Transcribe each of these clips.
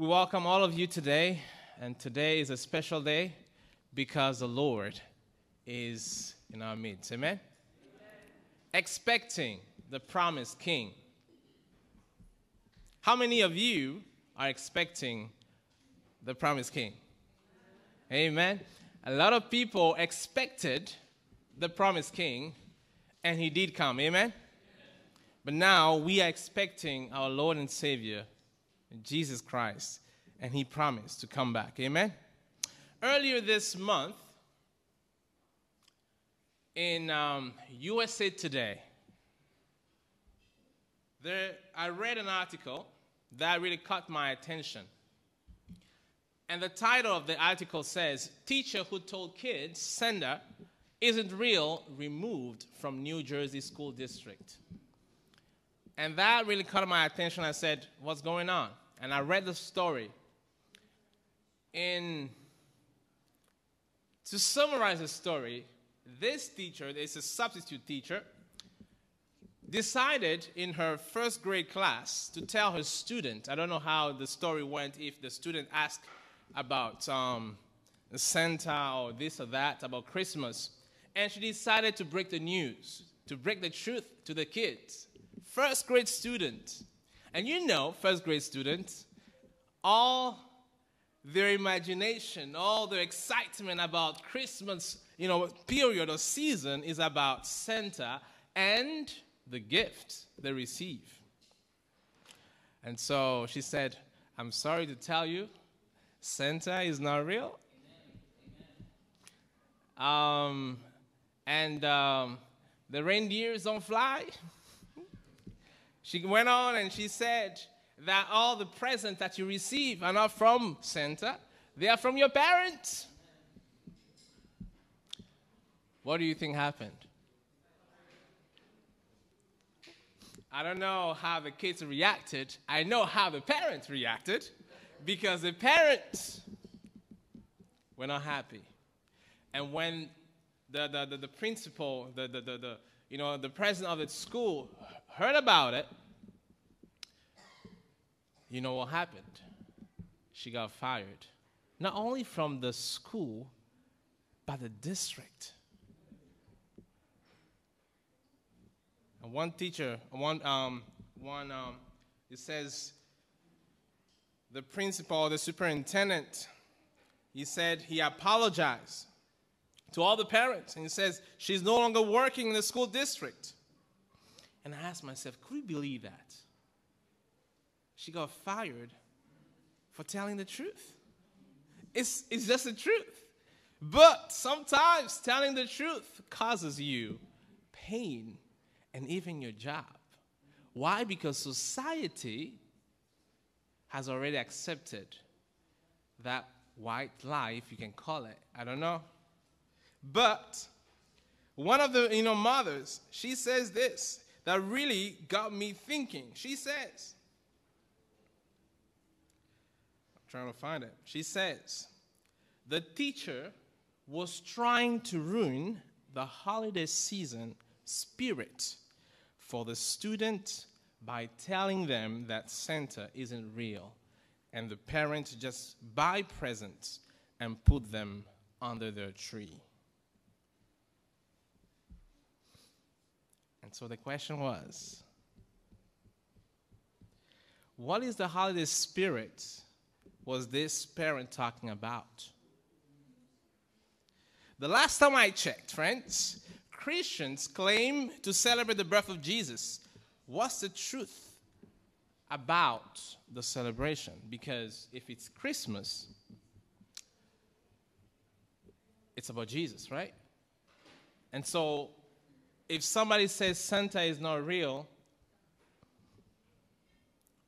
We welcome all of you today, and today is a special day because the Lord is in our midst. Amen? Amen. Expecting the promised King. How many of you are expecting the promised King? Amen. A lot of people expected the promised King, and he did come. Amen. But now we are expecting our Lord and Savior, Jesus Christ, and he promised to come back. Amen. Earlier this month, in um, USA Today, there, I read an article that really caught my attention. And the title of the article says Teacher who told kids Santa isn't real removed from New Jersey School District. And that really caught my attention. I said, What's going on? And I read the story. In to summarize the story, this teacher is a substitute teacher decided in her first grade class to tell her student, I don't know how the story went, if the student asked about um, Santa or this or that, about Christmas, and she decided to break the news, to break the truth to the kids. First grade student. And you know, first grade students, all their imagination, all their excitement about Christmas, you know, period or season is about Santa and the gift they receive. And so she said, I'm sorry to tell you, Santa is not real. Um, and um, the reindeers don't fly. she went on and she said that all the presents that you receive are not from Santa, they are from your parents. What do you think happened? I don't know how the kids reacted. I know how the parents reacted because the parents were not happy. And when the, the, the, the principal, the, the, the, the, you know, the president of the school heard about it, you know what happened? She got fired. Not only from the school, but the district. And one teacher, one, um, one um, it says, the principal, the superintendent, he said he apologized to all the parents. And he says, she's no longer working in the school district. And I asked myself, could we believe that? She got fired for telling the truth. It's, it's just the truth. But sometimes telling the truth causes you pain and even your job. Why? Because society has already accepted that white lie, if you can call it. I don't know. But one of the you know mothers, she says this that really got me thinking. She says, I'm trying to find it. She says, the teacher was trying to ruin the holiday season spirit for the student by telling them that Santa isn't real and the parents just buy presents and put them under their tree. And so the question was what is the holiday spirit was this parent talking about? The last time I checked, friends, Christians claim to celebrate the birth of Jesus. What's the truth about the celebration? Because if it's Christmas, it's about Jesus, right? And so if somebody says Santa is not real,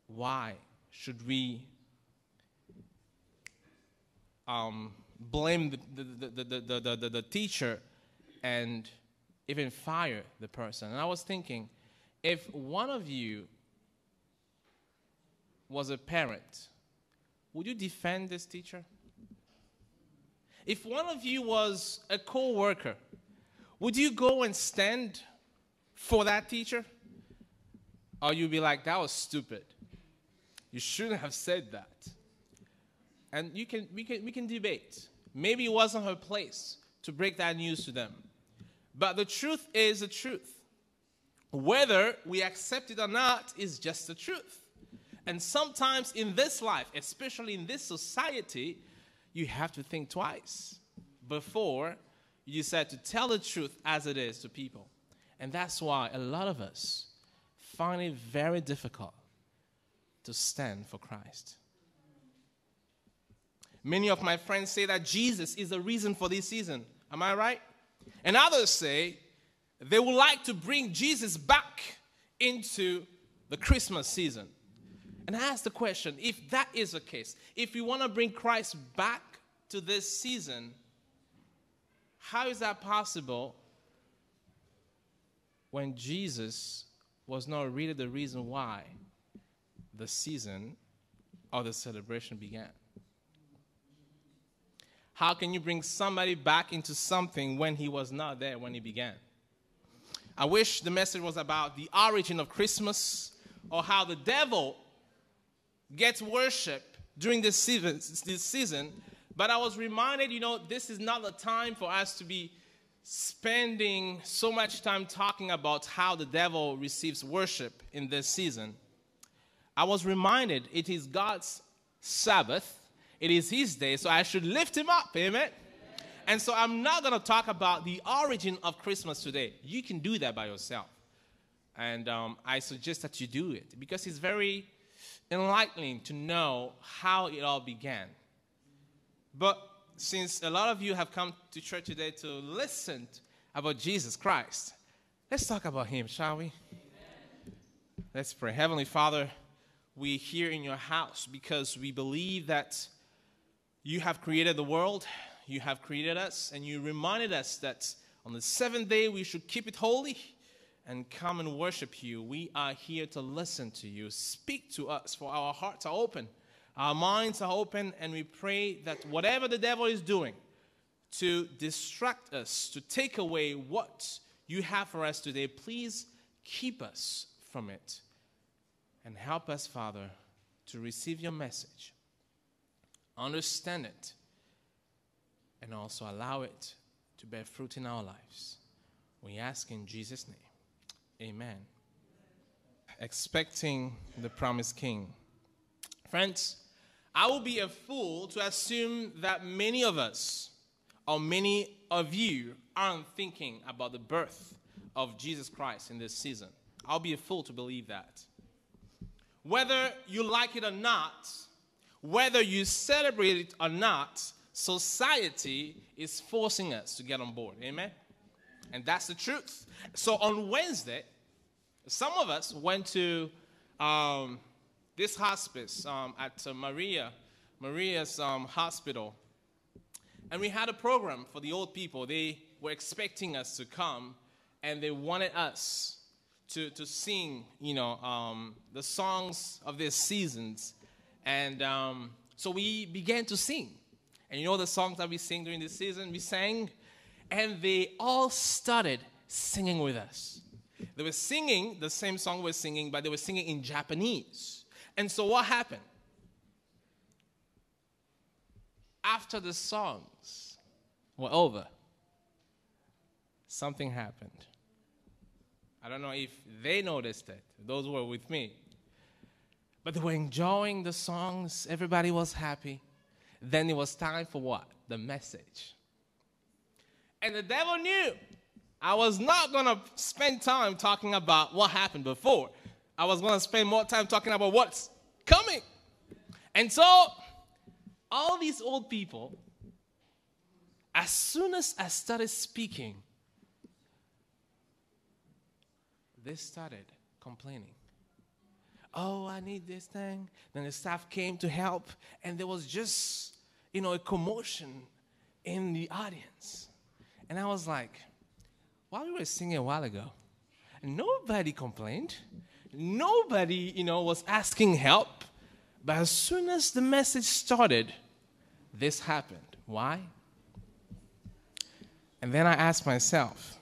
why should we um, blame the, the, the, the, the, teacher and even fire the person? And I was thinking, if one of you was a parent, would you defend this teacher? If one of you was a co worker, would you go and stand for that teacher? Or you'd be like, that was stupid. You shouldn't have said that. And you can, we, can, we can debate. Maybe it wasn't her place to break that news to them. But the truth is the truth. Whether we accept it or not is just the truth. And sometimes in this life, especially in this society, you have to think twice before you decide to tell the truth as it is to people. And that's why a lot of us find it very difficult to stand for Christ. Many of my friends say that Jesus is the reason for this season. Am I right? And others say they would like to bring Jesus back into the Christmas season. And I ask the question if that is the case, if you want to bring Christ back to this season, how is that possible when Jesus was not really the reason why the season or the celebration began? How can you bring somebody back into something when he was not there when he began? I wish the message was about the origin of Christmas or how the devil gets worship during this season, this season. But I was reminded, you know, this is not the time for us to be spending so much time talking about how the devil receives worship in this season. I was reminded it is God's Sabbath it is his day, so I should lift him up. Amen. And so I'm not going to talk about the origin of Christmas today. You can do that by yourself. And um, I suggest that you do it because it's very enlightening to know how it all began. But since a lot of you have come to church today to listen about Jesus Christ, let's talk about him, shall we? Amen. Let's pray. Heavenly Father, we here in your house because we believe that you have created the world, you have created us, and you reminded us that on the seventh day we should keep it holy and come and worship you. We are here to listen to you. Speak to us, for our hearts are open, our minds are open, and we pray that whatever the devil is doing to distract us, to take away what you have for us today, please keep us from it and help us, Father, to receive your message understand it, and also allow it to bear fruit in our lives. We ask in Jesus' name. Amen. Expecting the promised king. Friends, I will be a fool to assume that many of us, or many of you, aren't thinking about the birth of Jesus Christ in this season. I'll be a fool to believe that. Whether you like it or not, whether you celebrate it or not, society is forcing us to get on board. Amen? And that's the truth. So on Wednesday, some of us went to um, this hospice um, at uh, Maria, Maria's um, hospital. And we had a program for the old people. They were expecting us to come, and they wanted us to, to sing, you know, um, the songs of their seasons and um, so we began to sing. And you know the songs that we sing during this season? We sang, and they all started singing with us. They were singing the same song we're singing, but they were singing in Japanese. And so what happened? After the songs were over, something happened. I don't know if they noticed it, those who were with me. But they were enjoying the songs, everybody was happy. Then it was time for what? The message. And the devil knew I was not going to spend time talking about what happened before. I was going to spend more time talking about what's coming. And so, all these old people, as soon as I started speaking, they started complaining oh, I need this thing. Then the staff came to help, and there was just, you know, a commotion in the audience. And I was like, while we were singing a while ago, nobody complained. Nobody, you know, was asking help. But as soon as the message started, this happened. Why? And then I asked myself,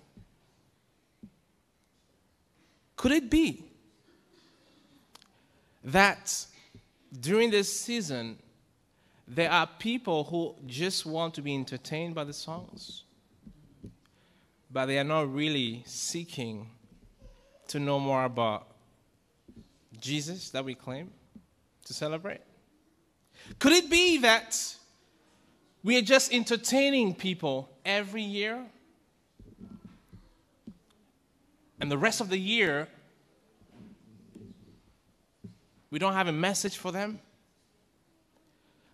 could it be that during this season, there are people who just want to be entertained by the songs, but they are not really seeking to know more about Jesus that we claim to celebrate? Could it be that we are just entertaining people every year? And the rest of the year, we don't have a message for them?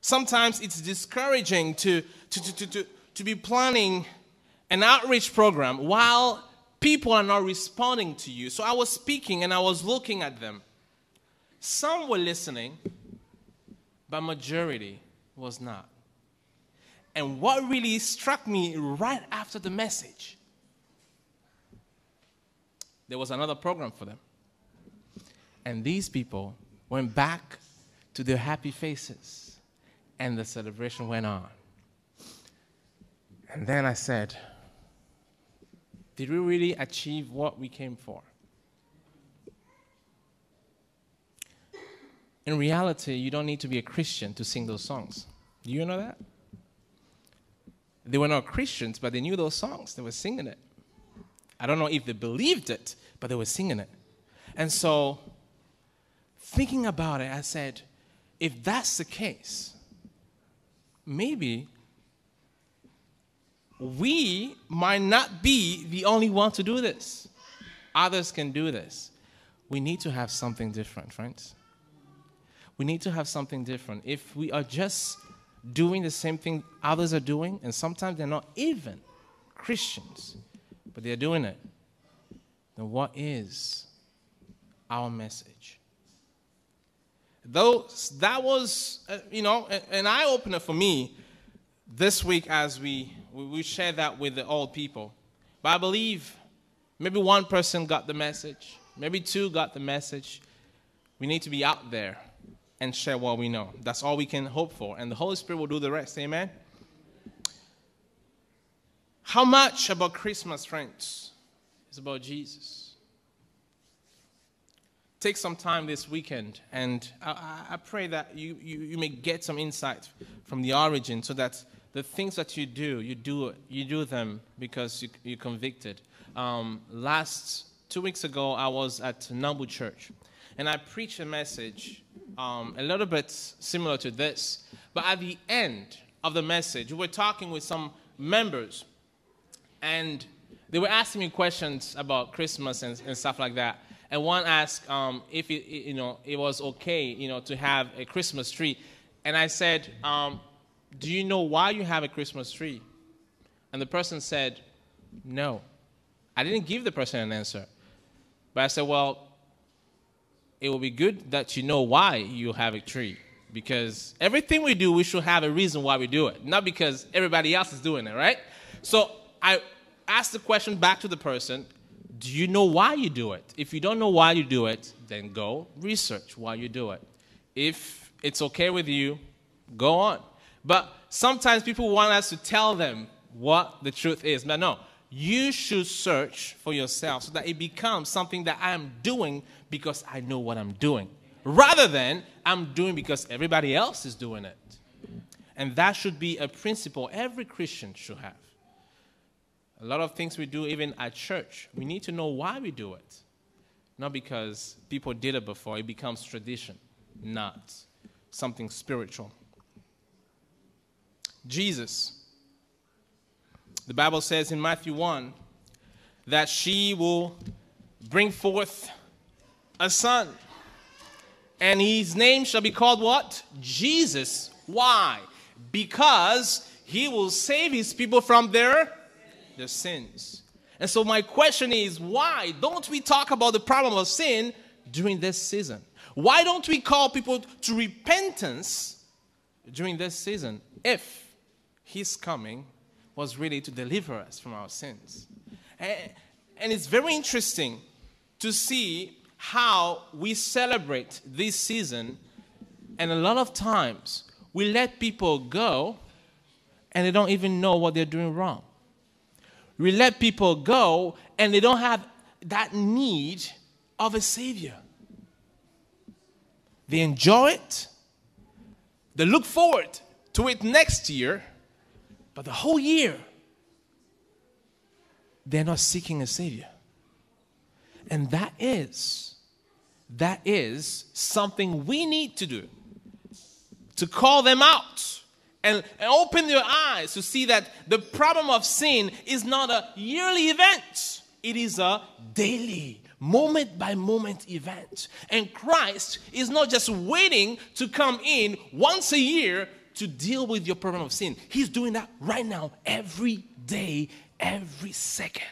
Sometimes it's discouraging to, to, to, to, to, be planning an outreach program while people are not responding to you. So I was speaking and I was looking at them. Some were listening, but majority was not. And what really struck me right after the message, there was another program for them. And these people went back to their happy faces, and the celebration went on. And then I said, Did we really achieve what we came for? In reality, you don't need to be a Christian to sing those songs. Do you know that? They were not Christians, but they knew those songs. They were singing it. I don't know if they believed it, but they were singing it. And so, thinking about it, I said, if that's the case, maybe we might not be the only one to do this. Others can do this. We need to have something different, friends. We need to have something different. If we are just doing the same thing others are doing, and sometimes they're not even Christians, but they're doing it, then what is our message? Though that was, uh, you know, an eye opener for me this week as we, we share that with the old people. But I believe maybe one person got the message, maybe two got the message. We need to be out there and share what we know. That's all we can hope for. And the Holy Spirit will do the rest. Amen? How much about Christmas, friends, is about Jesus? Take some time this weekend, and I, I pray that you, you, you may get some insight from the origin so that the things that you do, you do, you do them because you, you're convicted. Um, last two weeks ago, I was at Nambu Church, and I preached a message um, a little bit similar to this. But at the end of the message, we were talking with some members, and they were asking me questions about Christmas and, and stuff like that. And one asked um, if it, you know it was okay, you know, to have a Christmas tree. And I said, um, "Do you know why you have a Christmas tree?" And the person said, "No." I didn't give the person an answer, but I said, "Well, it will be good that you know why you have a tree. Because everything we do, we should have a reason why we do it, not because everybody else is doing it, right? So I ask the question back to the person Do you know why you do it? If you don't know why you do it, then go research why you do it. If it's okay with you, go on. But sometimes people want us to tell them what the truth is. But no, you should search for yourself so that it becomes something that I am doing because I know what I'm doing, rather than I'm doing because everybody else is doing it. And that should be a principle every Christian should have. A lot of things we do, even at church, we need to know why we do it. Not because people did it before, it becomes tradition, not something spiritual. Jesus. The Bible says in Matthew 1 that she will bring forth a son. And his name shall be called what? Jesus. Why? Because he will save his people from their, their sins. And so my question is, why don't we talk about the problem of sin during this season? Why don't we call people to repentance during this season if he's coming was really to deliver us from our sins? And it's very interesting to see how we celebrate this season, and a lot of times we let people go and they don't even know what they're doing wrong. We let people go and they don't have that need of a savior. They enjoy it, they look forward to it next year, but the whole year, they're not seeking a Savior. And that is, that is something we need to do to call them out and, and open their eyes to see that the problem of sin is not a yearly event, it is a daily, moment by moment event. And Christ is not just waiting to come in once a year to deal with your problem of sin, He's doing that right now, every day, every second.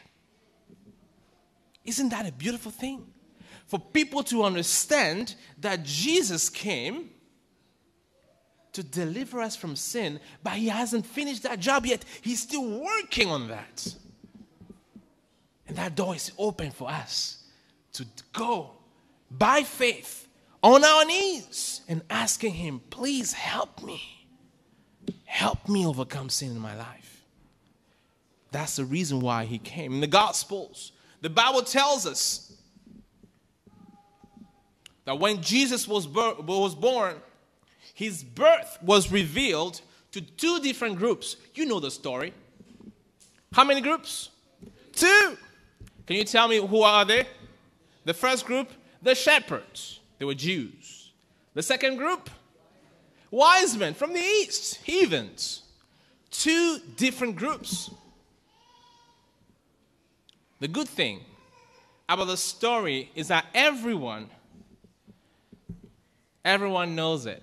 Isn't that a beautiful thing? For people to understand that Jesus came to deliver us from sin, but he hasn't finished that job yet. He's still working on that. And that door is open for us to go by faith on our knees and asking Him, please help me. Help me overcome sin in my life. That's the reason why He came. In the Gospels, the Bible tells us that when Jesus was, was born, his birth was revealed to two different groups. You know the story. How many groups? Two. Can you tell me who are they? The first group, the shepherds. They were Jews. The second group, wise men from the east, heathens. Two different groups. The good thing about the story is that everyone everyone knows it.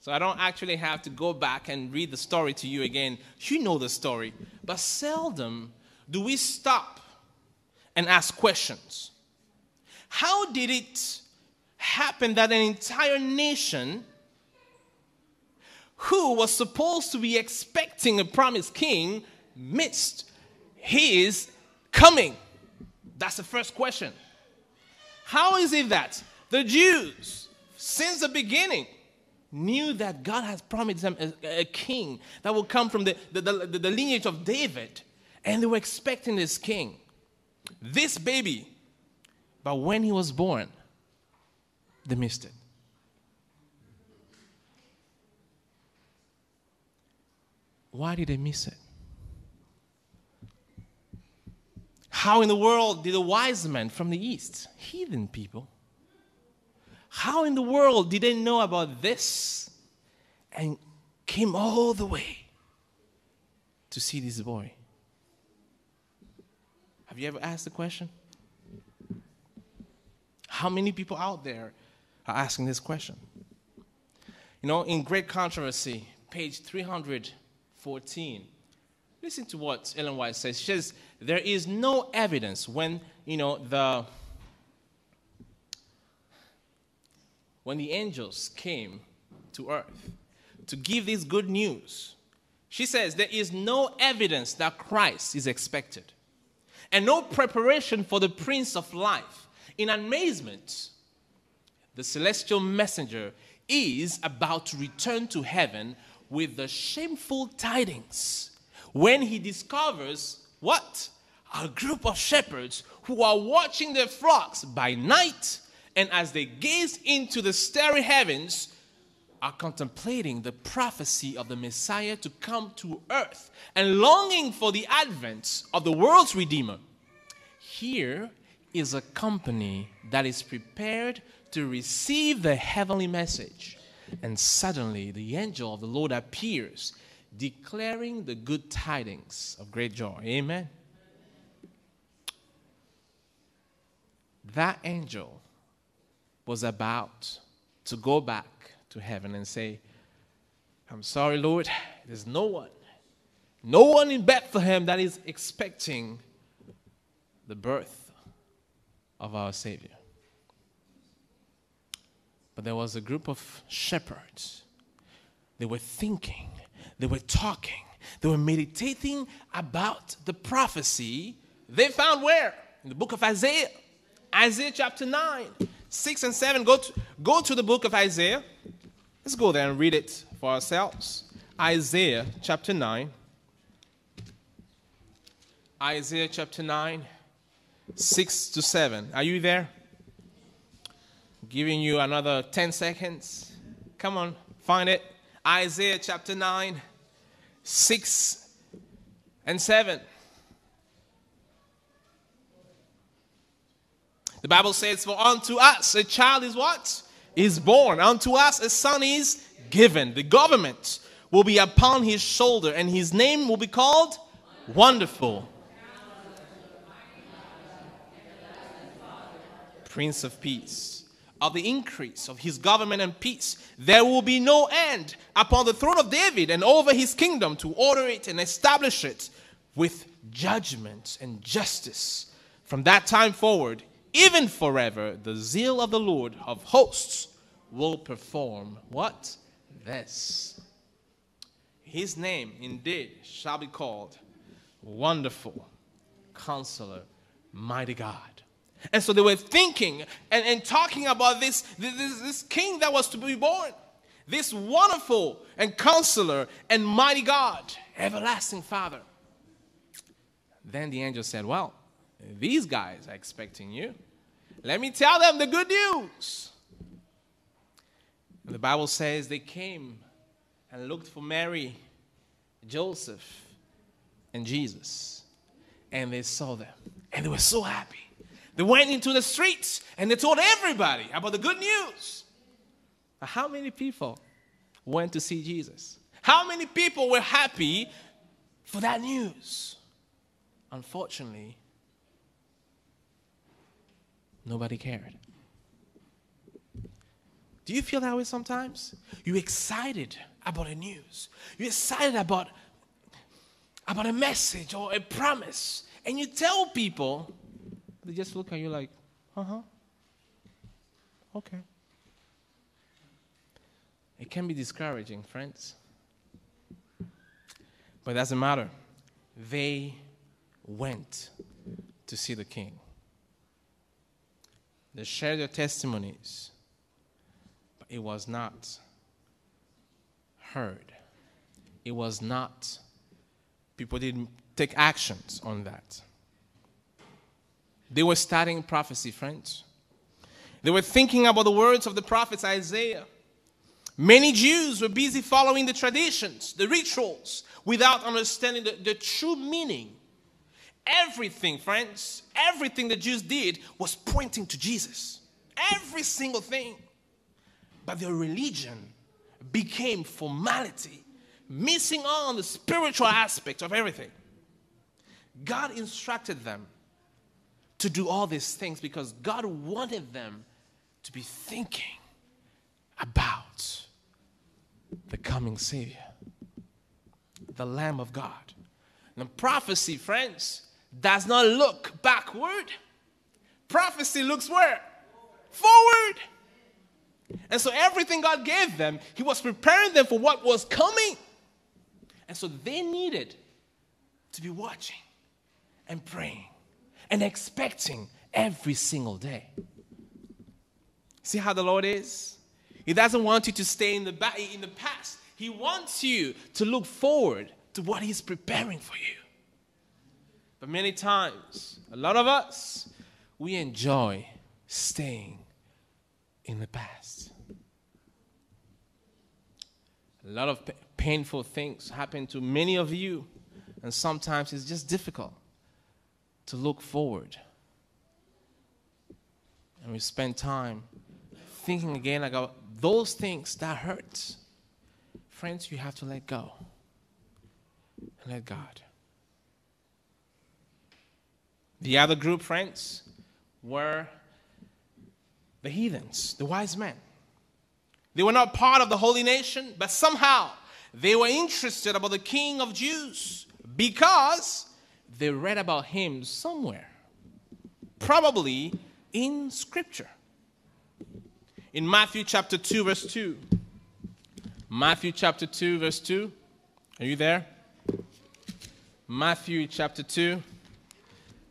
So I don't actually have to go back and read the story to you again. You know the story. But seldom do we stop and ask questions. How did it happen that an entire nation who was supposed to be expecting a promised king missed his coming? That's the first question. How is it that the Jews, since the beginning, knew that God has promised them a, a king that will come from the, the, the, the, lineage of David, and they were expecting this king, this baby. But when he was born, they missed it. Why did they miss it? How in the world did the wise men from the east, heathen people, how in the world did they know about this and came all the way to see this boy? Have you ever asked the question? How many people out there are asking this question? You know, in Great Controversy, page 314, listen to what Ellen White says. She says, There is no evidence when, you know, the when the angels came to earth to give this good news, she says there is no evidence that Christ is expected and no preparation for the Prince of Life. In amazement, the celestial messenger is about to return to heaven with the shameful tidings when he discovers what? A group of shepherds who are watching their flocks by night and as they gaze into the starry heavens, are contemplating the prophecy of the Messiah to come to earth and longing for the advent of the world's Redeemer. Here is a company that is prepared to receive the heavenly message. And suddenly the angel of the Lord appears, declaring the good tidings of great joy. Amen. That angel was about to go back to heaven and say, I'm sorry, Lord, there's no one, no one in Bethlehem that is expecting the birth of our Savior. But there was a group of shepherds. They were thinking, they were talking, they were meditating about the prophecy they found where? In the book of Isaiah, Isaiah chapter 9. 6 and 7, go to, go to the book of Isaiah. Let's go there and read it for ourselves. Isaiah chapter 9. Isaiah chapter 9, 6 to 7. Are you there? Giving you another 10 seconds. Come on, find it. Isaiah chapter 9, 6 and 7. The Bible says, For unto us a child is what? Is born. Unto us a son is given. The government will be upon his shoulder, and his name will be called Wonderful. Prince of Peace. Of the increase of his government and peace, there will be no end upon the throne of David and over his kingdom to order it and establish it with judgment and justice. From that time forward, even forever, the zeal of the Lord of hosts will perform what? This. His name indeed shall be called Wonderful Counselor, Mighty God. And so they were thinking and, and talking about this, this, this king that was to be born, this wonderful and counselor and mighty God, everlasting Father. Then the angel said, Well, these guys are expecting you. Let me tell them the good news. And the Bible says they came and looked for Mary, Joseph, and Jesus. And they saw them. And they were so happy. They went into the streets and they told everybody about the good news. How many people went to see Jesus? How many people were happy for that news? Unfortunately, nobody cared. Do you feel that way sometimes? You're excited about a news. You're excited about, about a message or a promise. And you tell people, they just look at you like, uh huh. Okay. It can be discouraging, friends. But it doesn't matter. They went to see the king. They shared their testimonies, but it was not heard. It was not, people didn't take actions on that. They were studying prophecy, friends. They were thinking about the words of the prophets Isaiah. Many Jews were busy following the traditions, the rituals, without understanding the, the true meaning. Everything, friends, everything the Jews did was pointing to Jesus. Every single thing. But their religion became formality, missing on the spiritual aspect of everything. God instructed them to do all these things because God wanted them to be thinking about the coming Savior, the Lamb of God. And prophecy, friends, does not look backward. Prophecy looks where? Forward. And so everything God gave them, He was preparing them for what was coming. And so they needed to be watching and praying and expecting every single day. See how the Lord is? He doesn't want you to stay in the, ba- in the past. He wants you to look forward to what He's preparing for you. But many times, a lot of us, we enjoy staying in the past. A lot of painful things happen to many of you, and sometimes it's just difficult to look forward. And we spend time thinking again about those things that hurt. Friends, you have to let go and let God. The other group, friends, were the heathens, the wise men. They were not part of the holy nation, but somehow they were interested about the king of Jews because they read about him somewhere, probably in scripture. In Matthew chapter 2, verse 2. Matthew chapter 2, verse 2. Are you there? Matthew chapter 2,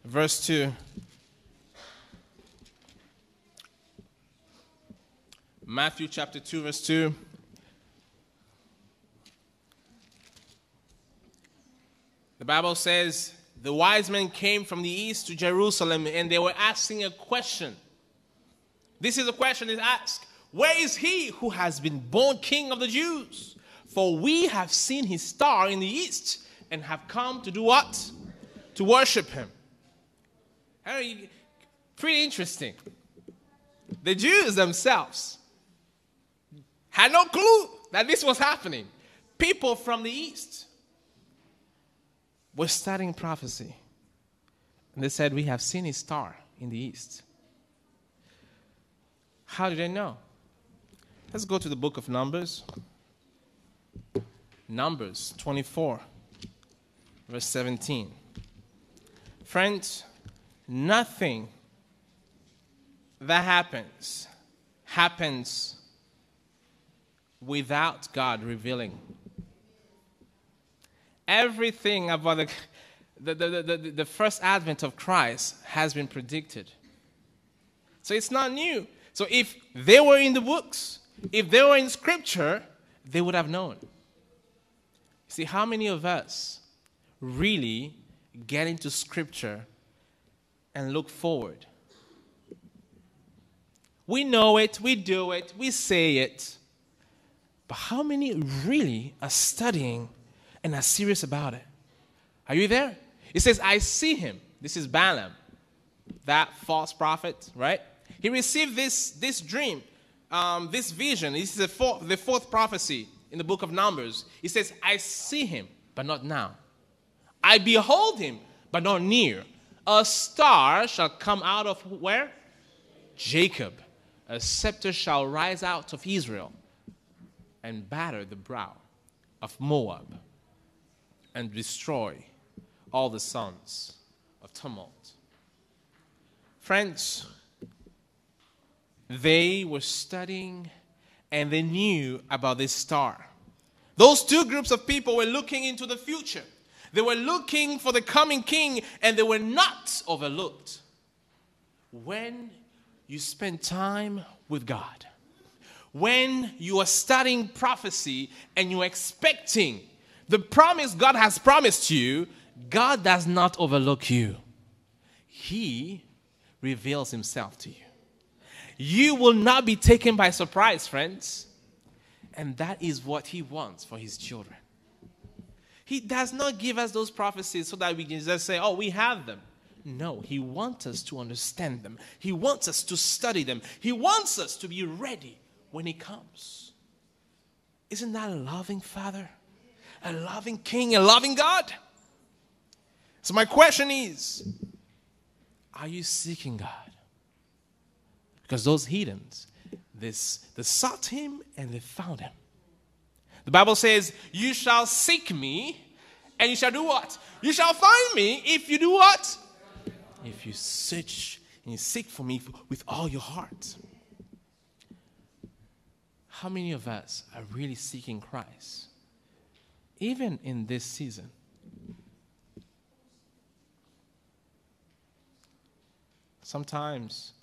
verse 2. Matthew chapter 2, verse 2. The Bible says, the wise men came from the east to Jerusalem and they were asking a question. This is a question is asked Where is he who has been born king of the Jews? For we have seen his star in the east and have come to do what? To worship him. Pretty interesting. The Jews themselves had no clue that this was happening. People from the east were studying prophecy. And they said, We have seen a star in the east. How did they know? Let's go to the book of Numbers. Numbers 24, verse 17. Friends, nothing that happens happens without God revealing. Everything about the, the, the, the, the first advent of Christ has been predicted. So it's not new. So if they were in the books, if they were in scripture, they would have known. See, how many of us really get into scripture and look forward? We know it, we do it, we say it. But how many really are studying and are serious about it? Are you there? It says, I see him. This is Balaam, that false prophet, right? He received this, this dream, um, this vision. This is the fourth, the fourth prophecy in the book of Numbers. He says, I see him, but not now. I behold him, but not near. A star shall come out of where? Jacob a scepter shall rise out of Israel and batter the brow of Moab and destroy all the sons of tumult. Friends, they were studying and they knew about this star. Those two groups of people were looking into the future. They were looking for the coming king and they were not overlooked. When you spend time with God. When you are studying prophecy and you're expecting the promise God has promised you, God does not overlook you. He reveals himself to you. You will not be taken by surprise, friends. And that is what he wants for his children. He does not give us those prophecies so that we can just say, oh, we have them. No, He wants us to understand them. He wants us to study them. He wants us to be ready when He comes. Isn't that a loving Father? A loving King, a loving God? So, my question is Are you seeking God? Because those heathens, this, they sought Him and they found Him. The Bible says, You shall seek me, and you shall do what? You shall find me if you do what? if you search and you seek for me with all your heart. How many of us are really seeking Christ? Even in this season. Sometimes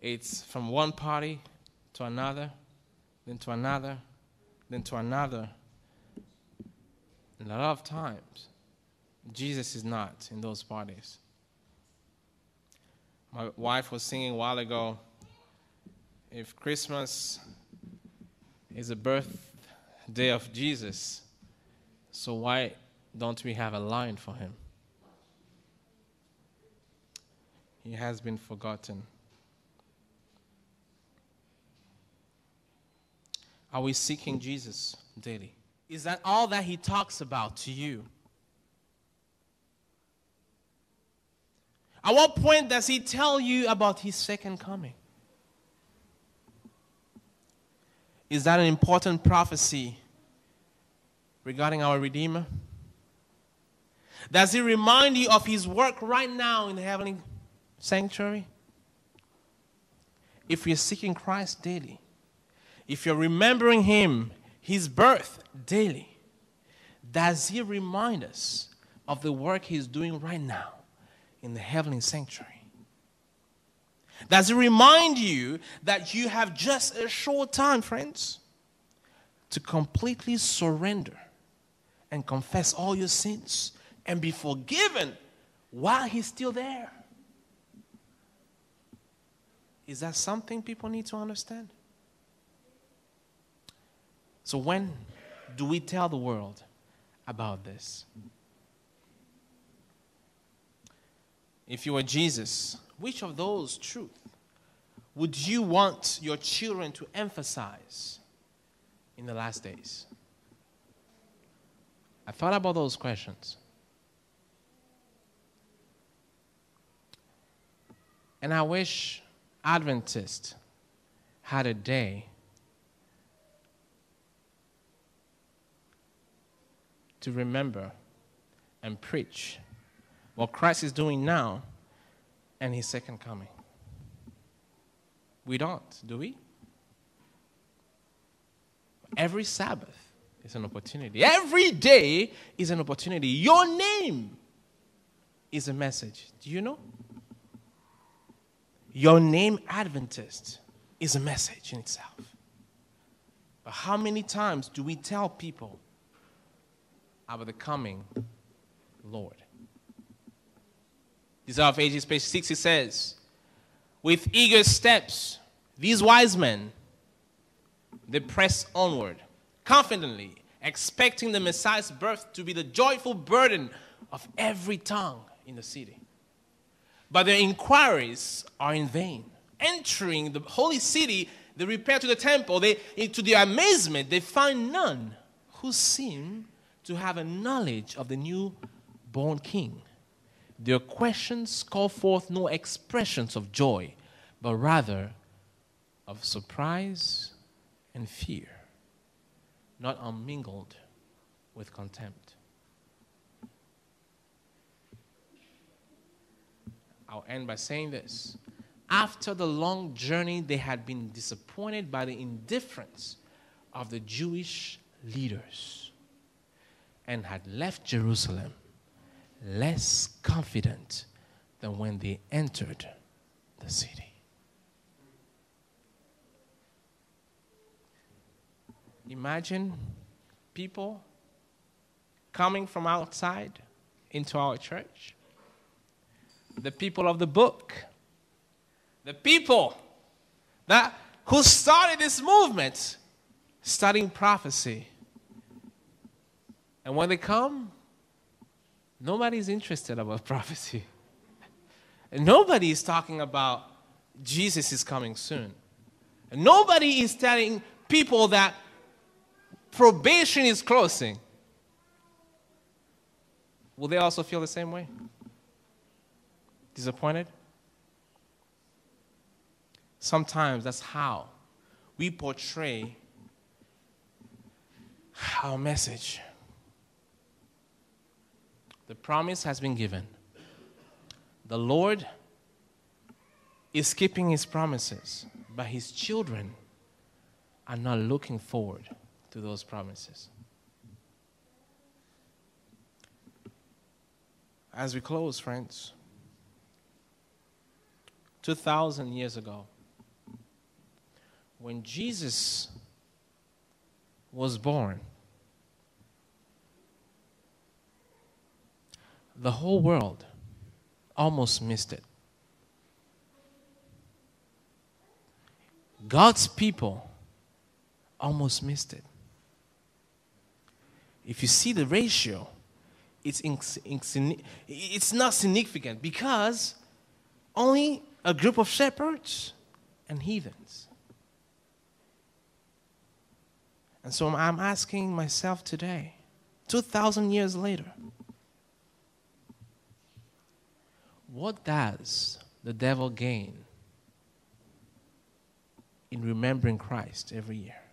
it's from one party to another, then to another, then to another. And a lot of times, Jesus is not in those parties. My wife was singing a while ago if Christmas is a birthday of Jesus, so why don't we have a line for him? He has been forgotten. Are we seeking Jesus daily? Is that all that he talks about to you? At what point does he tell you about his second coming? Is that an important prophecy regarding our Redeemer? Does he remind you of his work right now in the heavenly sanctuary? If you're seeking Christ daily, if you're remembering him, his birth daily, does he remind us of the work he's doing right now? in the heavenly sanctuary? Does it remind you that you have just a short time, friends, to completely surrender and confess all your sins and be forgiven while He's still there? Is that something people need to understand? So when do we tell the world about this? If you were Jesus, which of those truths would you want your children to emphasize in the last days? I thought about those questions. And I wish Adventists had a day to remember and preach what Christ is doing now and his second coming. We don't, do we? Every Sabbath is an opportunity. Every day is an opportunity. Your name is a message. Do you know? Your name, Adventist, is a message in itself. But how many times do we tell people about the coming Lord? Desire of Ages, page 6, it says, With eager steps, these wise men, they press onward, confidently, expecting the Messiah's birth to be the joyful burden of every tongue in the city. But their inquiries are in vain. Entering the holy city, they repair to the temple. They, to their amazement, they find none who seem to have a knowledge of the new-born king. Their questions call forth no expressions of joy, but rather of surprise and fear, not unmingled with contempt. I'll end by saying this. After the long journey, they had been disappointed by the indifference of the Jewish leaders and had left Jerusalem less confident than when they entered the city. Imagine people coming from outside into our church, the people of the book, the people that who started this movement, studying prophecy. And when they come, Nobody's interested about prophecy. And nobody is talking about Jesus is coming soon. And nobody is telling people that probation is closing. Will they also feel the same way? Disappointed? Sometimes that's how we portray our message. The promise has been given. The Lord is keeping his promises, but his children are not looking forward to those promises. As we close, friends, 2,000 years ago, when Jesus was born, the whole world almost missed it. God's people almost missed it. If you see the ratio, it's, it's not significant because only a group of shepherds and heathens. And so I'm asking myself today, 2,000 years later, What does the devil gain in remembering Christ every year?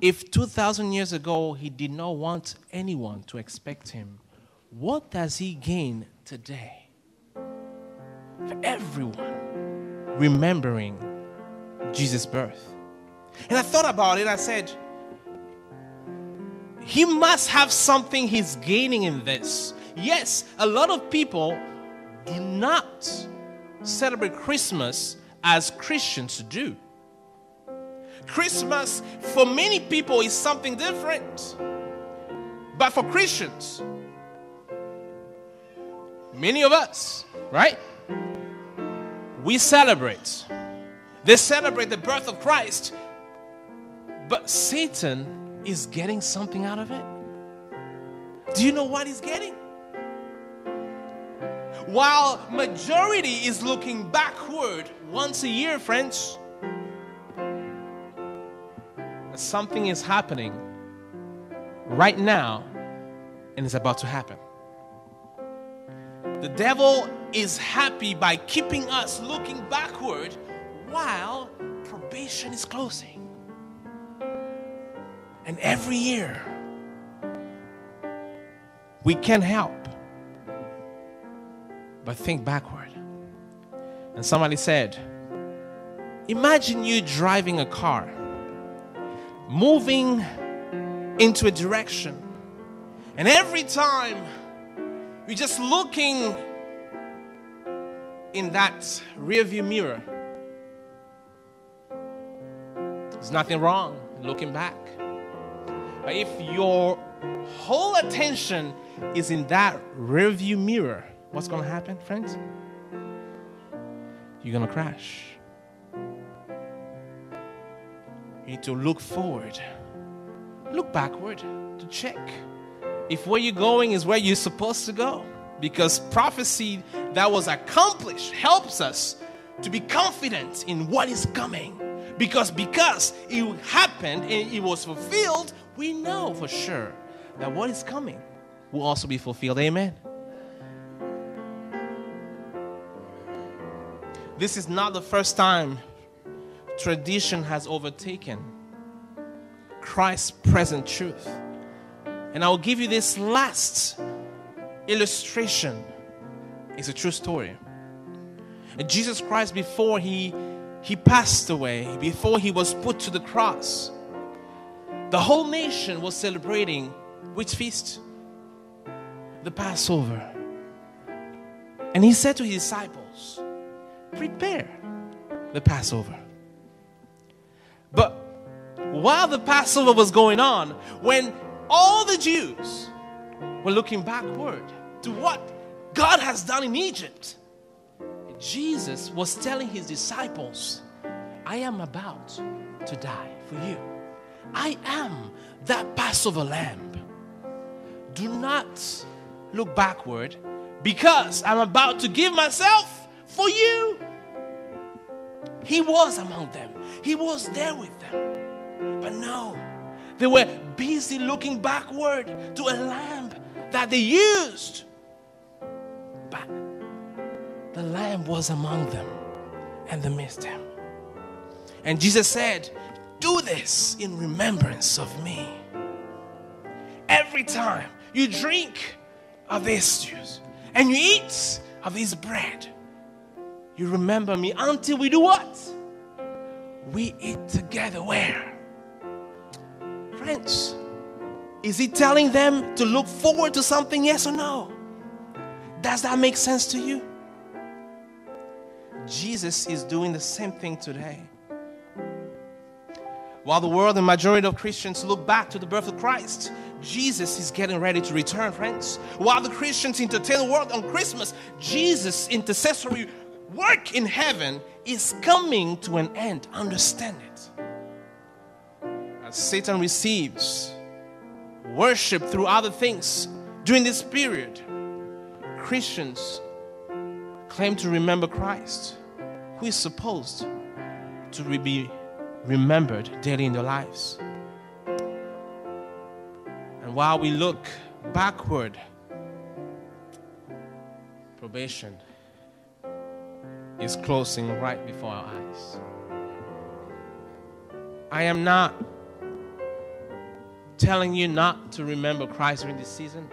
If 2,000 years ago he did not want anyone to expect him, what does he gain today? For everyone remembering Jesus' birth. And I thought about it, I said, he must have something he's gaining in this. Yes, a lot of people do not celebrate Christmas as Christians do. Christmas, for many people, is something different. But for Christians, many of us, right? We celebrate. They celebrate the birth of Christ. But Satan is getting something out of it? Do you know what he's getting? While majority is looking backward once a year, friends, something is happening right now and it's about to happen. The devil is happy by keeping us looking backward while probation is closing. And every year, we can't help but think backward. And somebody said, Imagine you driving a car, moving into a direction, and every time we're just looking in that rearview mirror. There's nothing wrong looking back. But if your whole attention is in that rearview mirror, what's going to happen, friends? You're going to crash. You need to look forward, look backward to check if where you're going is where you're supposed to go. Because prophecy that was accomplished helps us to be confident in what is coming. Because because it happened and it was fulfilled, we know for sure that what is coming will also be fulfilled. Amen. This is not the first time tradition has overtaken Christ's present truth. And I will give you this last illustration. It's a true story. Jesus Christ, before he, he passed away, before he was put to the cross, the whole nation was celebrating which feast? The Passover. And he said to his disciples, Prepare the Passover. But while the Passover was going on, when all the Jews were looking backward to what God has done in Egypt. Jesus was telling his disciples, I am about to die for you. I am that Passover lamb. Do not look backward because I'm about to give myself for you. He was among them, he was there with them. But no, they were busy looking backward to a lamb that they used. But the lamb was among them and they missed him. And Jesus said, Do this in remembrance of me. Every time you drink of this juice and you eat of this bread, you remember me until we do what? We eat together where? Friends, is he telling them to look forward to something, yes or no? Does that make sense to you? Jesus is doing the same thing today. While the world and majority of Christians look back to the birth of Christ, Jesus is getting ready to return, friends. While the Christians entertain the world on Christmas, Jesus' intercessory work in heaven is coming to an end. Understand it as Satan receives worship through other things during this period, Christians claim to remember Christ, who is supposed to be remembered daily in their lives. And while we look backward, probation is closing right before our eyes. I am not telling you not to remember Christ during this season.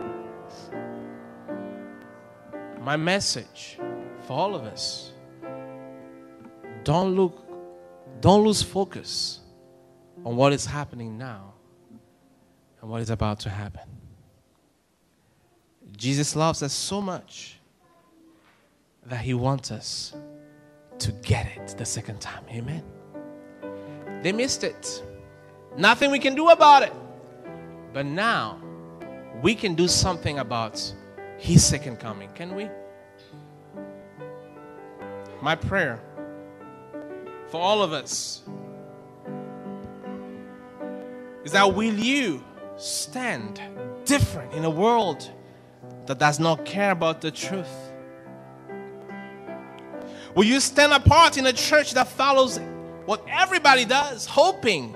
My message for all of us don't look, don't lose focus on what is happening now and what is about to happen. Jesus loves us so much that he wants us to get it the second time. Amen. They missed it. Nothing we can do about it. But now we can do something about his second coming, can we? My prayer for all of us is that will you stand different in a world that does not care about the truth? Will you stand apart in a church that follows what everybody does, hoping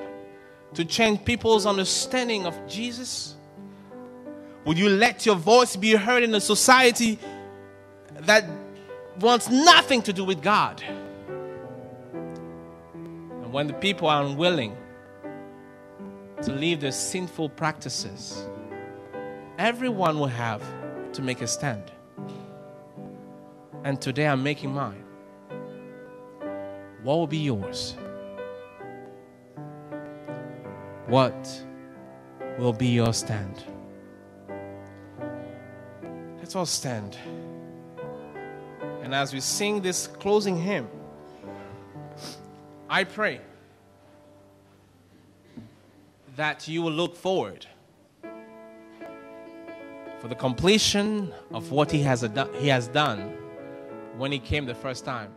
to change people's understanding of Jesus? Will you let your voice be heard in a society that wants nothing to do with God? And when the people are unwilling to leave their sinful practices, everyone will have to make a stand. And today I'm making mine. What will be yours? What will be your stand? Let's all stand. And as we sing this closing hymn, I pray that you will look forward for the completion of what he has, he has done when he came the first time.